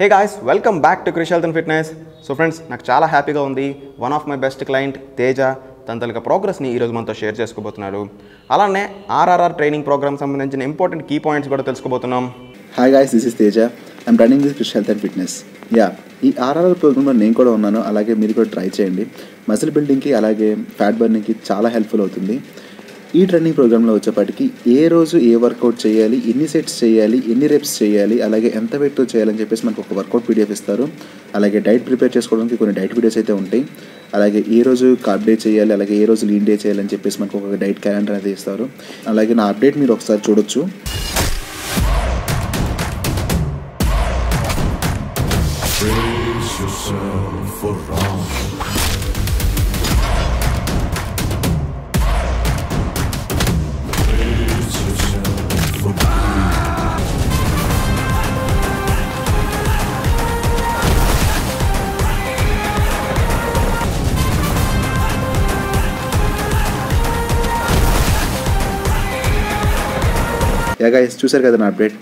Hey guys welcome back to Krish health and fitness so friends నాకు చాలా హ్యాపీగా ఉంది. One of my best client Teja తన తనక ప్రోగ్రెస్ని ఈరోజు మనతో షేర్ చేసుకోబోతున్నారు అలానే ఆర్ఆర్ఆర్ ట్రైనింగ్ ప్రోగ్రామ్ సంబంధించిన ఇంపార్టెంట్ కీ పాయింట్స్ కూడా తెలుసుకోబోతున్నాం. Hi guys this is Teja. I'm running with Krish health and fitness yeah ఈ ఆర్ఆర్ఆర్ ప్రోగ్రామ్లో నేను కూడా ఉన్నాను. అలాగే మీరు కూడా ట్రై చేయండి. మసిల్ బిల్డింగ్కి అలాగే ఫ్యాట్ బర్నింగ్కి చాలా హెల్ప్ఫుల్ అవుతుంది. ఈ ట్రైనింగ్ ప్రోగ్రాంలో వచ్చేపాటికి ఏ రోజు ఏ వర్కౌట్ చేయాలి ఎన్ని సెట్స్ చేయాలి ఎన్ని రెప్స్ చేయాలి అలాగే ఎంత వెయిట్తో చేయాలని చెప్పేసి మనకు ఒక వర్కౌట్ పీడిఎఫ్ ఇస్తారు. అలాగే డైట్ ప్రిపేర్ చేసుకోవడానికి కొన్ని డైట్ వీడియోస్ అయితే ఉంటాయి. అలాగే ఏ రోజు కార్డ్ డే చేయాలి అలాగే ఏ రోజు లీన్ డే చేయాలని చెప్పేసి మనకు ఒక డైట్ క్యాలెండర్ అనేది ఇస్తారు. అలాగే నా అప్డేట్ మీరు ఒకసారి చూడొచ్చు. Brace yourself for wrong. Yeah guys చూసారు కదా నా అప్డేట్?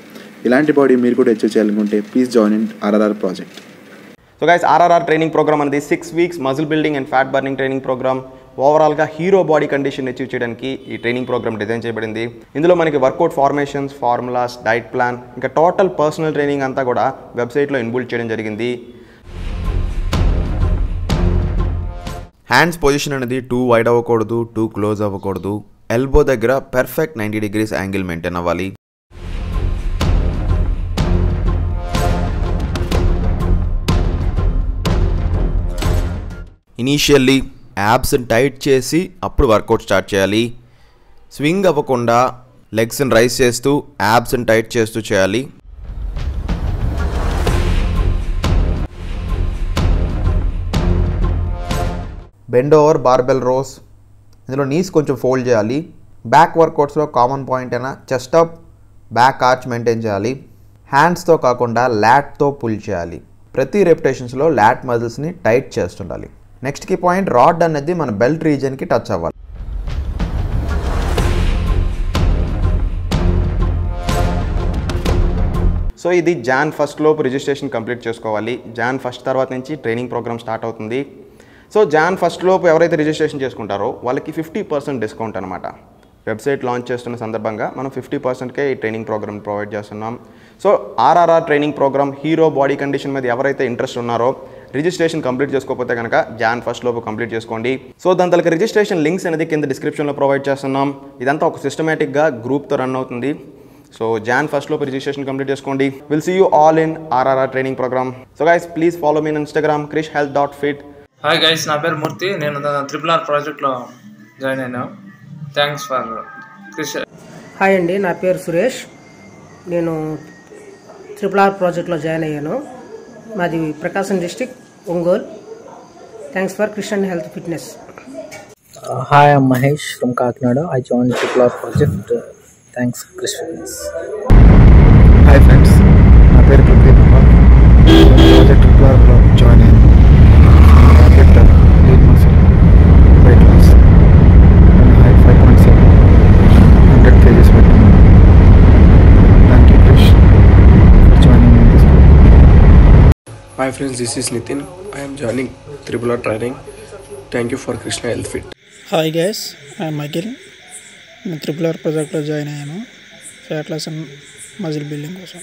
ఇలాంటి బాడీ మీరు కూడా అచీవ్ చేయాలనుకుంటే please join in RRR project so guys RRR training program అనేది six weeks muscle building and fat burning training program ఓవరాల్గా హీరో బాడీ కండిషన్ అచీవ్ చేయడానికి ఈ ట్రైనింగ్ ప్రోగ్రామ్ డిజైన్ చేయబడింది. ఇందులో మనకి workout formations formulas diet plan ఇంకా total personal training అంతా కూడా వెబ్సైట్లో ఇన్బుల్డ్ చేయడం జరిగింది. హ్యాండ్స్ పొజిషన్ అనేది టూ వైడ్ అవ్వకూడదు టూ క్లోజ్ అవ్వకూడదు. ఎల్బో దగ్గర perfect ninety degrees angle maintain అవ్వాలి. ఇనీషియల్లీ యాబ్స్ని టైట్ చేసి అప్పుడు వర్కౌట్ స్టార్ట్ చేయాలి. స్వింగ్ అవ్వకుండా లెగ్స్ని రైస్ చేస్తూ యాబ్స్ని టైట్ చేస్తూ చేయాలి. బెండ్ ఓవర్ బార్బెల్ రోస్ ఇందులో నీస్ కొంచెం ఫోల్డ్ చేయాలి. బ్యాక్ వర్కౌట్స్లో కామన్ పాయింట్ అయినా chest up back arch maintain చేయాలి. హ్యాండ్స్తో కాకుండా ల్యాట్తో పుల్ చేయాలి. ప్రతి రెప్యుటేషన్స్లో ల్యాట్ మజిల్స్ని టైట్ చేస్తుండాలి. నెక్స్ట్కి పాయింట్ రాడ్ అనేది మన బెల్ట్ రీజన్కి టచ్ అవ్వాలి. సో ఇది జాన్ ఫస్ట్ లోపు రిజిస్ట్రేషన్ కంప్లీట్ చేసుకోవాలి. జాన్ ఫస్ట్ తర్వాత నుంచి ట్రైనింగ్ ప్రోగ్రామ్ స్టార్ట్ అవుతుంది. సో జాన్ ఫస్ట్ లోపు ఎవరైతే రిజిస్ట్రేషన్ చేసుకుంటారో వాళ్ళకి ఫిఫ్టీ పర్సెంట్ డిస్కౌంట్ అనమాట వెబ్సైట్ లాంచ్ చేస్తున్న సందర్భంగా మనం ఫిఫ్టీ పర్సెంట్కే ఈ ట్రైనింగ్ ప్రోగ్రామ్ ప్రొవైడ్ చేస్తున్నాం. So RRR training program hero body condition మీద ఎవరైతే ఇంట్రెస్ట్ ఉన్నారో రిజిస్ట్రేషన్ కంప్లీట్ చేసుకోకపోతే కనుక జాన్ ఫస్ట్ లోపు కంప్లీట్ చేసుకోండి. సో దాని తలకి రిజిస్ట్రేషన్ లింక్స్ అనేది కింద డిస్క్రిప్షన్లో ప్రొవైడ్ చేస్తున్నాం. ఇదంతా ఒక సిస్టమేటిక్గా గ్రూప్తో రన్ అవుతుంది. సో జాన్ ఫస్ట్ లోపు రిజిస్ట్రేషన్ కంప్లీట్ చేసుకోండి. Will see you all in RRR training program. So guys please follow me Instagram Krish health dot fit. Hi guys నా పేరు మూర్తి. నేను త్రిపుల్ ఆర్ ప్రాజెక్ట్లో జాయిన్ అయినా. థ్యాంక్స్ ఫర్ క్రిష్ హాయ్ అండి నా పేరు సురేష్. నేను ట్రిపుల్ ఆర్ ప్రాజెక్ట్లో జాయిన్ అయ్యాను. మాది Prakasam district Ongole. Thanks for Christian health fitness hi, I'm Mahesh from Kakinada. I joined Triple R project. Uh, thanks, Chris Fitness. Hi friends నా పేరు Prithvi Kumar. Project triple join hi friends this is Nitin I'm joining triple R training thank you for Krishna health fit hi guys I'm Michael నేను triple R ప్రాజెక్ట్లో join అయ్యాను fat loss and muscle building కోసం